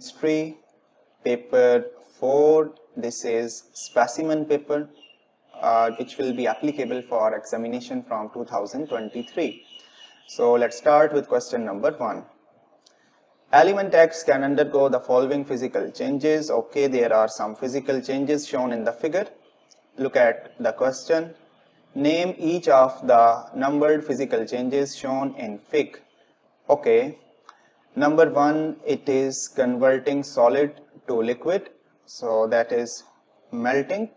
Chemistry, paper 4. This is specimen paper uh, which will be applicable for examination from 2023. So let's start with question number 1. Element X can undergo the following physical changes. Okay, there are some physical changes shown in the figure. Look at the question. Name each of the numbered physical changes shown in fig. Okay, number one, it is converting solid to liquid. So that is melting.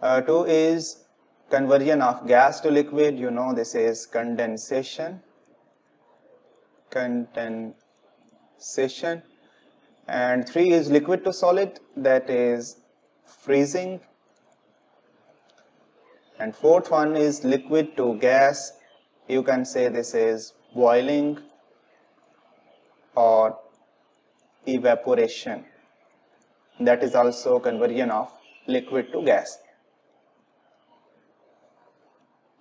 Uh, two is conversion of gas to liquid. You know this is condensation. Condensation. And three is liquid to solid. That is freezing and fourth one is liquid to gas you can say this is boiling or evaporation. That is also conversion of liquid to gas.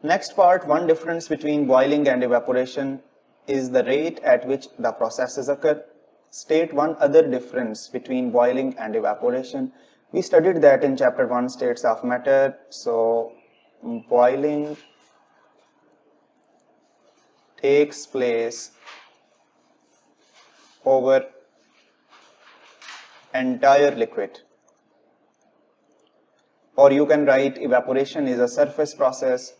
Next part one difference between boiling and evaporation is the rate at which the processes occur. State one other difference between boiling and evaporation. We studied that in chapter 1 states of matter. So boiling takes place over entire liquid. Or you can write evaporation is a surface process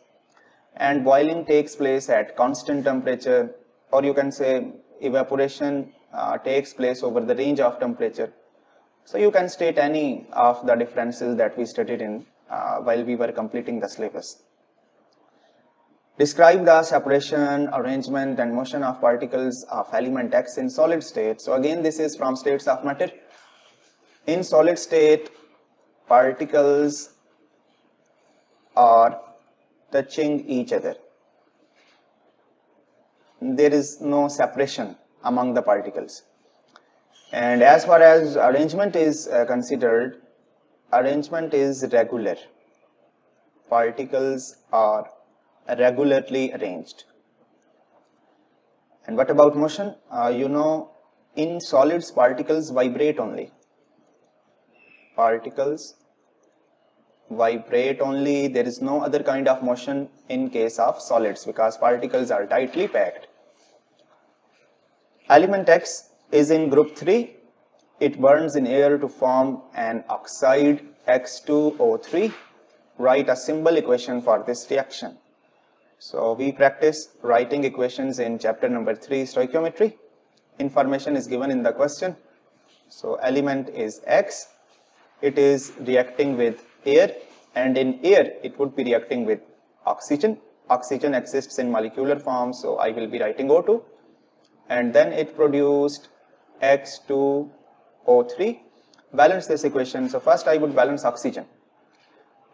and boiling takes place at constant temperature. Or you can say evaporation uh, takes place over the range of temperature. So you can state any of the differences that we studied in uh, while we were completing the syllabus. Describe the separation, arrangement and motion of particles of element X in solid state. So again this is from states of matter. In solid state, particles are touching each other. There is no separation among the particles. And as far as arrangement is uh, considered, arrangement is regular. Particles are regularly arranged. And what about motion? Uh, you know, in solids, particles vibrate only. Particles vibrate only. There is no other kind of motion in case of solids because particles are tightly packed. Element X is in group 3 it burns in air to form an oxide X2O3. Write a symbol equation for this reaction. So we practice writing equations in chapter number 3 stoichiometry. Information is given in the question. So element is X. It is reacting with air and in air it would be reacting with oxygen. Oxygen exists in molecular form so I will be writing O2 and then it produced X2 O3. Balance this equation. So first I would balance oxygen.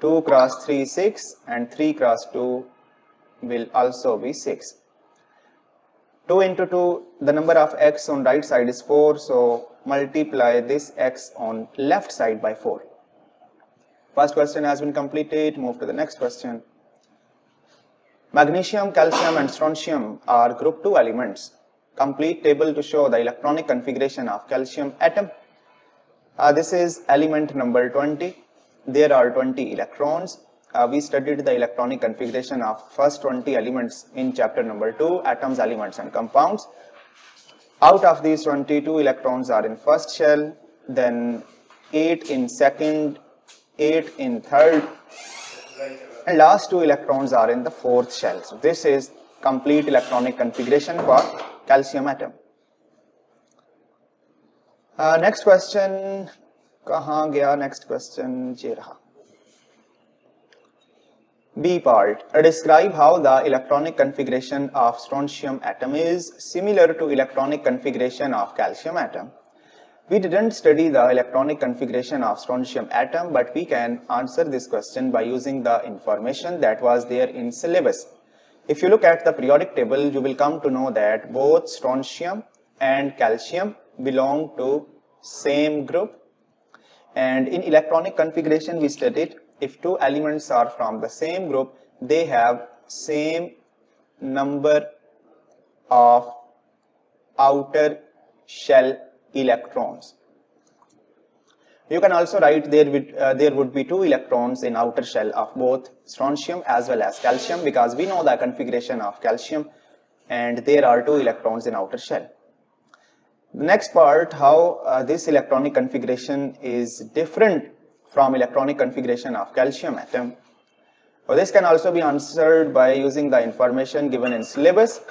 2 cross 3 6 and 3 cross 2 will also be 6. 2 into 2 the number of x on right side is 4 so multiply this x on left side by 4. First question has been completed move to the next question. Magnesium, calcium and strontium are group 2 elements. Complete table to show the electronic configuration of calcium atom. Uh, this is element number 20. There are 20 electrons Uh, we studied the electronic configuration of first 20 elements in chapter number 2, atoms, elements and compounds. Out of these 22 electrons are in first shell, then 8 in second, 8 in third, and last two electrons are in the fourth shell. So this is complete electronic configuration for calcium atom. Next question कहा गया next question ये रहा B part. Uh, describe how the electronic configuration of strontium atom is similar to electronic configuration of calcium atom. We didn't study the electronic configuration of strontium atom, but we can answer this question by using the information that was there in syllabus. If you look at the periodic table, you will come to know that both strontium and calcium belong to same group and in electronic configuration we studied if two elements are from the same group they have same number of outer shell electrons. You can also write there would, uh, there would be two electrons in outer shell of both strontium as well as calcium because we know the configuration of calcium and there are two electrons in outer shell. The next part, how uh, this electronic configuration is different from electronic configuration of calcium atom. So this can also be answered by using the information given in syllabus.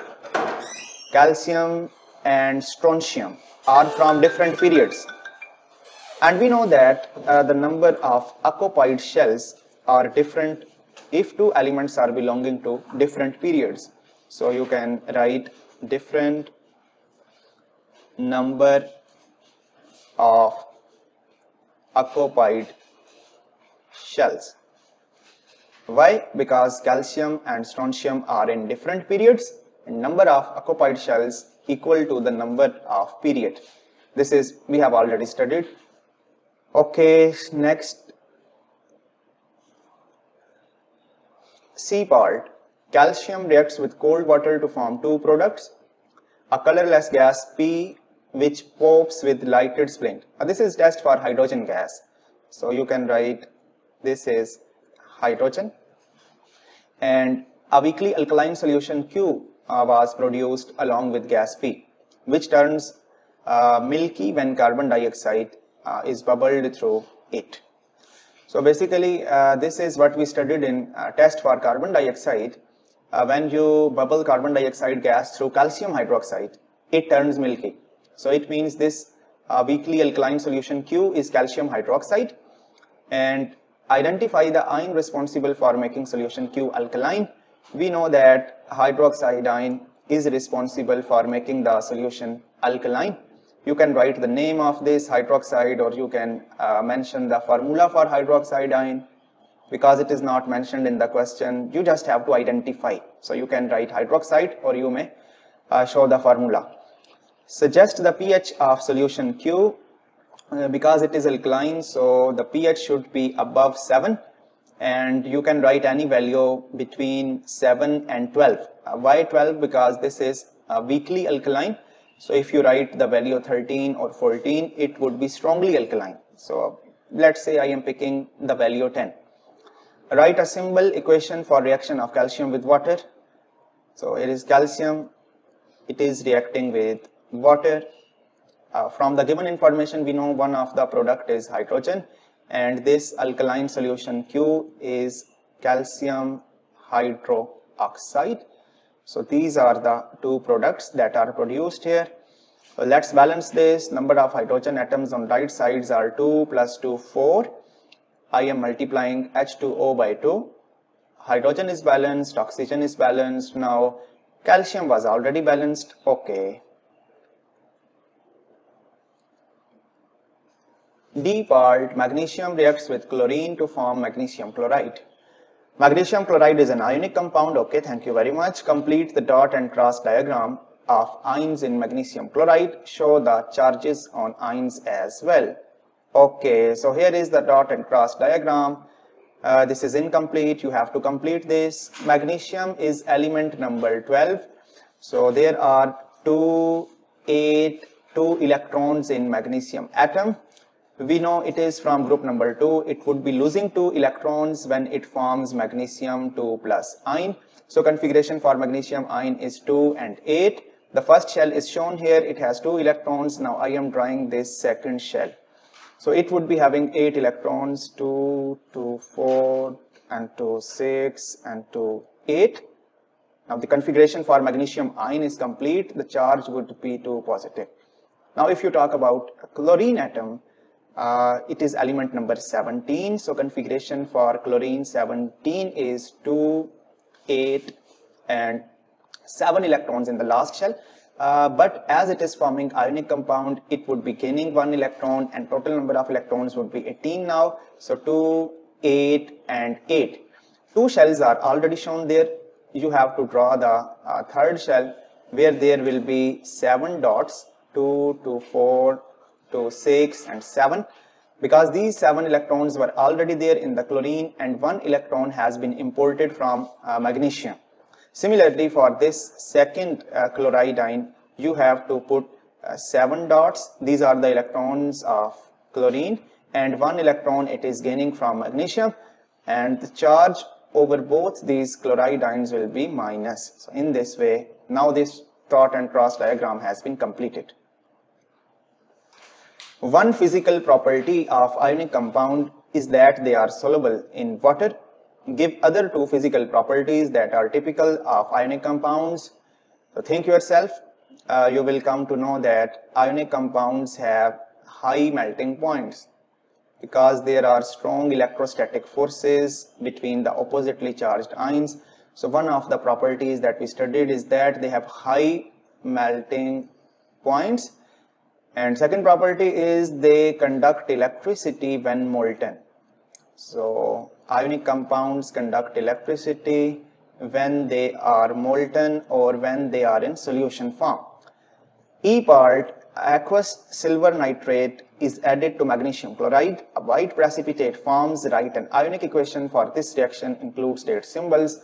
Calcium and strontium are from different periods. And we know that uh, the number of occupied shells are different if two elements are belonging to different periods. So you can write different number of occupied shells. Why? Because calcium and strontium are in different periods and number of occupied shells equal to the number of period. This is we have already studied. Okay, next C part. Calcium reacts with cold water to form two products. A colorless gas P which pops with lighted splint. Uh, this is test for hydrogen gas. So you can write this is hydrogen and a weakly alkaline solution Q uh, was produced along with gas P which turns uh, milky when carbon dioxide uh, is bubbled through it. So basically uh, this is what we studied in uh, test for carbon dioxide. Uh, when you bubble carbon dioxide gas through calcium hydroxide, it turns milky. So it means this weakly alkaline solution Q is calcium hydroxide and identify the ion responsible for making solution Q alkaline. We know that hydroxide ion is responsible for making the solution alkaline. You can write the name of this hydroxide or you can uh, mention the formula for hydroxide ion because it is not mentioned in the question. You just have to identify. So you can write hydroxide or you may uh, show the formula. Suggest the pH of solution Q uh, because it is alkaline so the pH should be above 7 and you can write any value between 7 and 12. Uh, why 12? Because this is a weakly alkaline. So if you write the value 13 or 14, it would be strongly alkaline. So let's say I am picking the value 10. Write a symbol equation for reaction of calcium with water. So it is calcium, it is reacting with water uh, from the given information we know one of the product is hydrogen and this alkaline solution Q is calcium hydroxide. So these are the two products that are produced here. So let's balance this. Number of hydrogen atoms on right sides are 2 plus 2, 4. I am multiplying H2O by 2. Hydrogen is balanced, oxygen is balanced. Now calcium was already balanced. Okay. D part, magnesium reacts with chlorine to form magnesium chloride. Magnesium chloride is an ionic compound. Okay, thank you very much. Complete the dot and cross diagram of ions in magnesium chloride. Show the charges on ions as well. Okay, so here is the dot and cross diagram. Uh, this is incomplete. You have to complete this. Magnesium is element number 12. So there are two, eight, two electrons in magnesium atom we know it is from group number 2 it would be losing two electrons when it forms magnesium 2 plus ion. So configuration for magnesium ion is 2 and 8 the first shell is shown here. It has two electrons. Now i am drawing this second shell. So it would be having 8 electrons. 2 2 4 and 2 6 and 2 8 now the configuration for magnesium ion is complete. The charge would be 2 positive. Now if you talk about chlorine atom uh, it is element number 17 so configuration for chlorine 17 is 2 8 and 7 electrons in the last shell. Uh, but as it is forming ionic compound it would be gaining one electron and total number of electrons would be 18 now. So 2 8 and 8 two shells are already shown there. You have to draw the uh, third shell where there will be seven dots 2 to 4 to 6 and 7 because these 7 electrons were already there in the chlorine and 1 electron has been imported from uh, magnesium. Similarly for this second uh, chloride ion you have to put uh, 7 dots. These are the electrons of chlorine and one electron it is gaining from magnesium. And the charge over both these chloride ions will be minus. So in this way now this dot and cross diagram has been completed one physical property of ionic compound is that they are soluble in water. Give other two physical properties that are typical of ionic compounds. So think yourself. Uh, you will come to know that ionic compounds have high melting points because there are strong electrostatic forces between the oppositely charged ions. So one of the properties that we studied is that they have high melting points and second property is they conduct electricity when molten. So ionic compounds conduct electricity when they are molten or when they are in solution form. E part aqueous silver nitrate is added to magnesium chloride. A white precipitate forms. Write an ionic equation for this reaction include state symbols.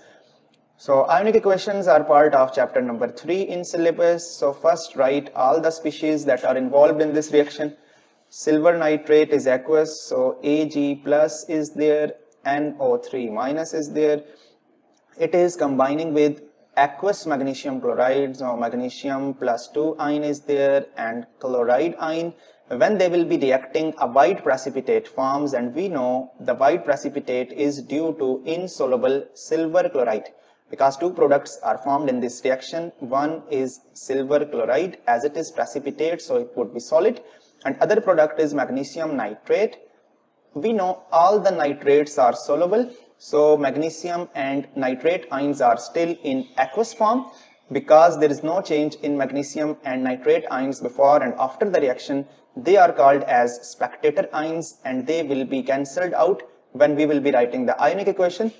So ionic equations are part of chapter number 3 in syllabus. So first write all the species that are involved in this reaction. Silver nitrate is aqueous, so Ag plus is there, NO3 minus is there. It is combining with aqueous magnesium chloride so magnesium plus 2 ion is there and chloride ion when they will be reacting a white precipitate forms and we know the white precipitate is due to insoluble silver chloride because two products are formed in this reaction one is silver chloride as it is precipitate so it would be solid and other product is magnesium nitrate we know all the nitrates are soluble so magnesium and nitrate ions are still in aqueous form because there is no change in magnesium and nitrate ions before and after the reaction. They are called as spectator ions and they will be cancelled out when we will be writing the ionic equation.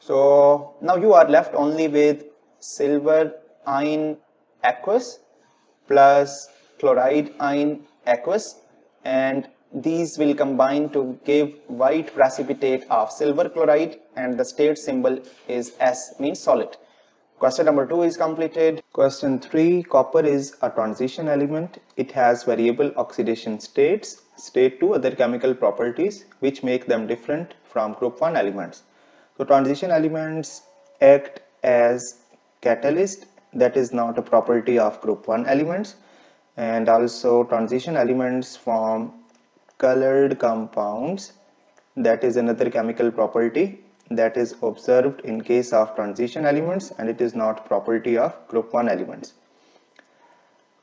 So now you are left only with silver ion aqueous plus chloride ion aqueous and these will combine to give white precipitate of silver chloride and the state symbol is S means solid. Question number 2 is completed. Question 3 Copper is a transition element. It has variable oxidation states. State two other chemical properties which make them different from group 1 elements. So transition elements act as catalyst that is not a property of group 1 elements and also transition elements form colored compounds that is another chemical property that is observed in case of transition elements and it is not property of group 1 elements.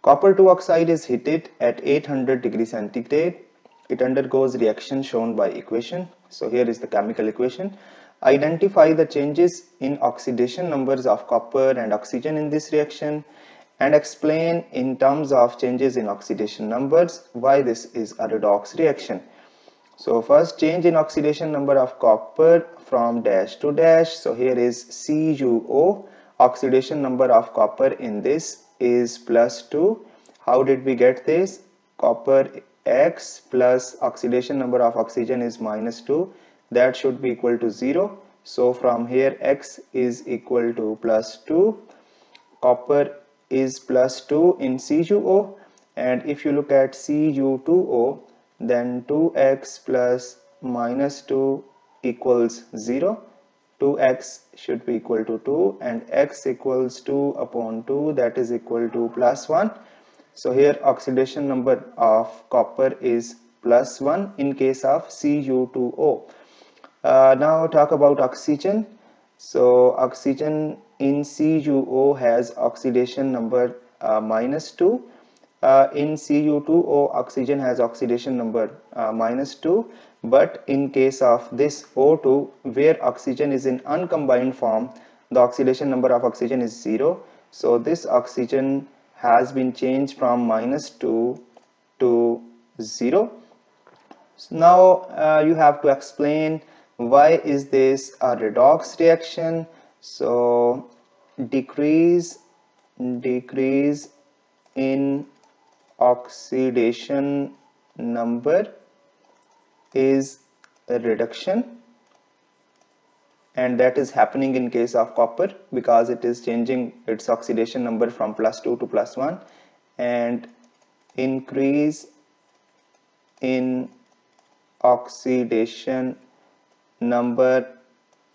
Copper 2 oxide is heated at 800 degree centigrade. It undergoes reaction shown by equation. So here is the chemical equation. Identify the changes in oxidation numbers of copper and oxygen in this reaction and explain in terms of changes in oxidation numbers why this is a redox reaction. So first change in oxidation number of copper from dash to dash. So here is CuO. Oxidation number of copper in this is plus 2. How did we get this? Copper X plus oxidation number of oxygen is minus 2. That should be equal to 0. So from here X is equal to plus 2. Copper is plus 2 in CuO and if you look at Cu2O then 2x plus minus 2 equals 0 2x should be equal to 2 and x equals 2 upon 2 that is equal to plus 1 so here oxidation number of copper is plus 1 in case of Cu2O uh, now talk about oxygen. So oxygen in CuO has oxidation number uh, minus 2 uh, in Cu2O oxygen has oxidation number uh, minus 2 but in case of this O2 where oxygen is in uncombined form the oxidation number of oxygen is 0 so this oxygen has been changed from minus 2 to 0 so now uh, you have to explain why is this a redox reaction? So decrease decrease in oxidation number is a reduction. And that is happening in case of copper because it is changing its oxidation number from plus 2 to plus 1 and increase in oxidation number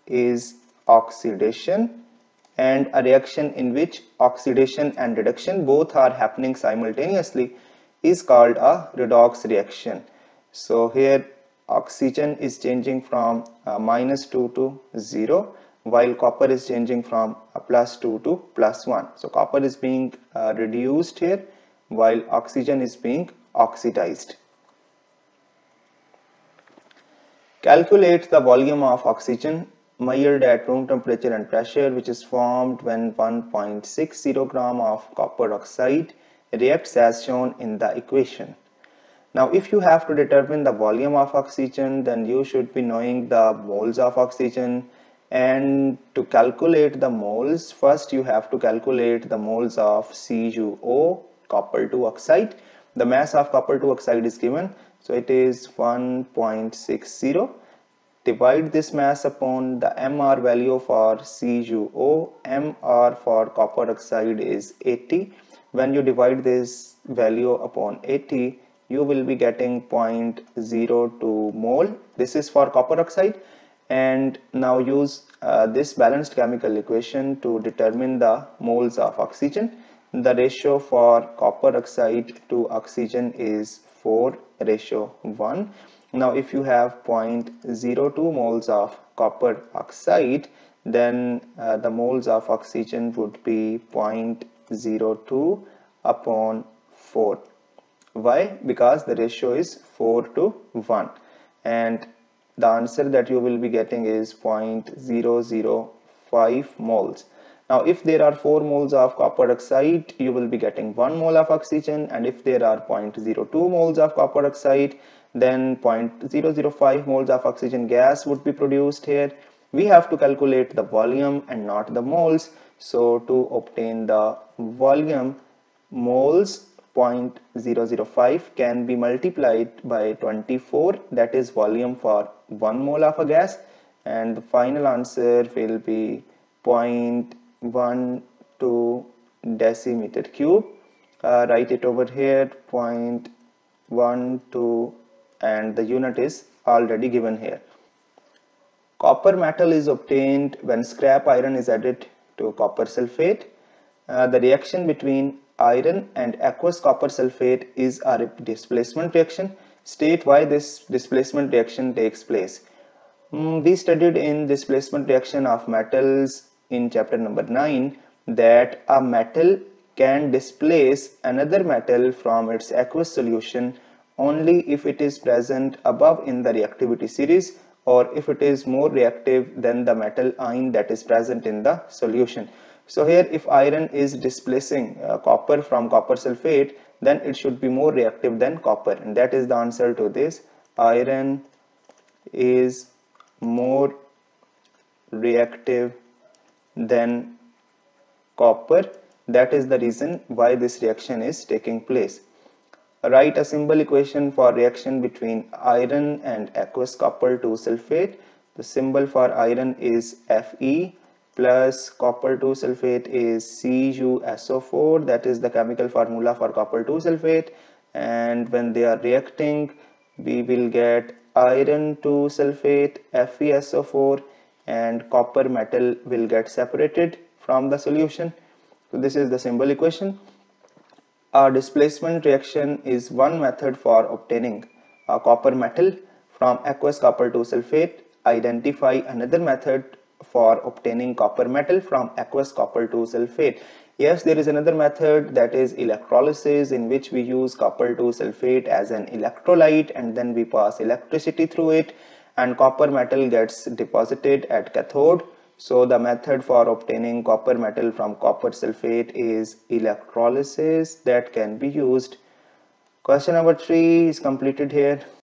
is oxidation and a reaction in which oxidation and reduction both are happening simultaneously is called a redox reaction. So here oxygen is changing from uh, minus 2 to 0 while copper is changing from plus 2 to plus 1. So copper is being uh, reduced here while oxygen is being oxidized. Calculate the volume of oxygen measured at room temperature and pressure which is formed when 1.60 gram of copper oxide reacts as shown in the equation. Now if you have to determine the volume of oxygen then you should be knowing the moles of oxygen and to calculate the moles first you have to calculate the moles of CuO copper 2 oxide. The mass of copper 2 oxide is given so it is 1.60 divide this mass upon the MR value for CuO MR for copper oxide is 80 when you divide this value upon 80 you will be getting 0.02 mole. This is for copper oxide. And now use uh, this balanced chemical equation to determine the moles of oxygen the ratio for copper oxide to oxygen is 4 ratio 1 now if you have 0.02 moles of copper oxide then uh, the moles of oxygen would be 0.02 upon 4 why? Because the ratio is 4 to 1 and the answer that you will be getting is 0.005 moles now if there are 4 moles of copper oxide you will be getting 1 mole of oxygen. And if there are 0.02 moles of copper oxide then 0.005 moles of oxygen gas would be produced here. We have to calculate the volume and not the moles. So to obtain the volume moles 0.005 can be multiplied by 24 that is volume for 1 mole of a gas. And the final answer will be 0.12 decimeter cube uh, write it over here 0.12 and the unit is already given here copper metal is obtained when scrap iron is added to copper sulfate uh, the reaction between iron and aqueous copper sulfate is a displacement reaction. State why this displacement reaction takes place. Mm, we studied in displacement reaction of metals in chapter number 9 that a metal can displace another metal from its aqueous solution only if it is present above in the reactivity series or if it is more reactive than the metal ion that is present in the solution. So here if iron is displacing uh, copper from copper sulfate then it should be more reactive than copper and that is the answer to this iron is more reactive than copper. That is the reason why this reaction is taking place. Write a symbol equation for reaction between iron and aqueous copper 2 sulfate. The symbol for iron is Fe plus copper 2 sulfate is CuSO4 that is the chemical formula for copper 2 sulfate. And when they are reacting we will get iron 2 sulfate FeSO4 and copper metal will get separated from the solution. So this is the symbol equation. A displacement reaction is one method for obtaining a copper metal from aqueous copper 2 sulfate. Identify another method for obtaining copper metal from aqueous copper 2 sulfate. Yes, there is another method that is electrolysis in which we use copper 2 sulfate as an electrolyte and then we pass electricity through it and copper metal gets deposited at cathode. So the method for obtaining copper metal from copper sulfate is electrolysis that can be used. Question number 3 is completed here.